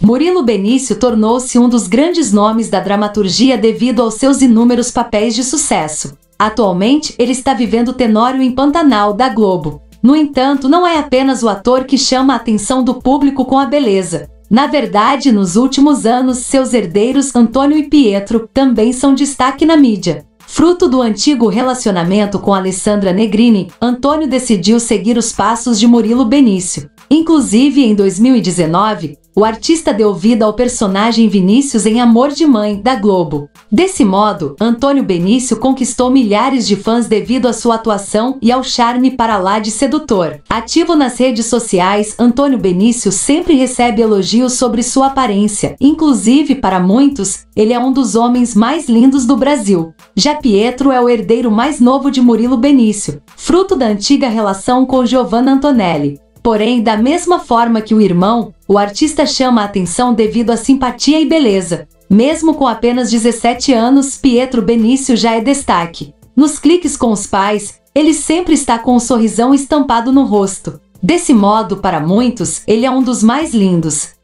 Murilo Benício tornou-se um dos grandes nomes da dramaturgia devido aos seus inúmeros papéis de sucesso. Atualmente, ele está vivendo Tenório em Pantanal, da Globo. No entanto, não é apenas o ator que chama a atenção do público com a beleza. Na verdade, nos últimos anos, seus herdeiros Antônio e Pietro também são destaque na mídia. Fruto do antigo relacionamento com Alessandra Negrini, Antônio decidiu seguir os passos de Murilo Benício. Inclusive, em 2019, o artista deu vida ao personagem Vinícius em Amor de Mãe, da Globo. Desse modo, Antônio Benício conquistou milhares de fãs devido à sua atuação e ao charme para lá de sedutor. Ativo nas redes sociais, Antônio Benício sempre recebe elogios sobre sua aparência. Inclusive, para muitos, ele é um dos homens mais lindos do Brasil. Já Pietro é o herdeiro mais novo de Murilo Benício, fruto da antiga relação com Giovanna Antonelli. Porém, da mesma forma que o irmão, o artista chama a atenção devido à simpatia e beleza. Mesmo com apenas 17 anos, Pietro Benício já é destaque. Nos cliques com os pais, ele sempre está com um sorrisão estampado no rosto. Desse modo, para muitos, ele é um dos mais lindos.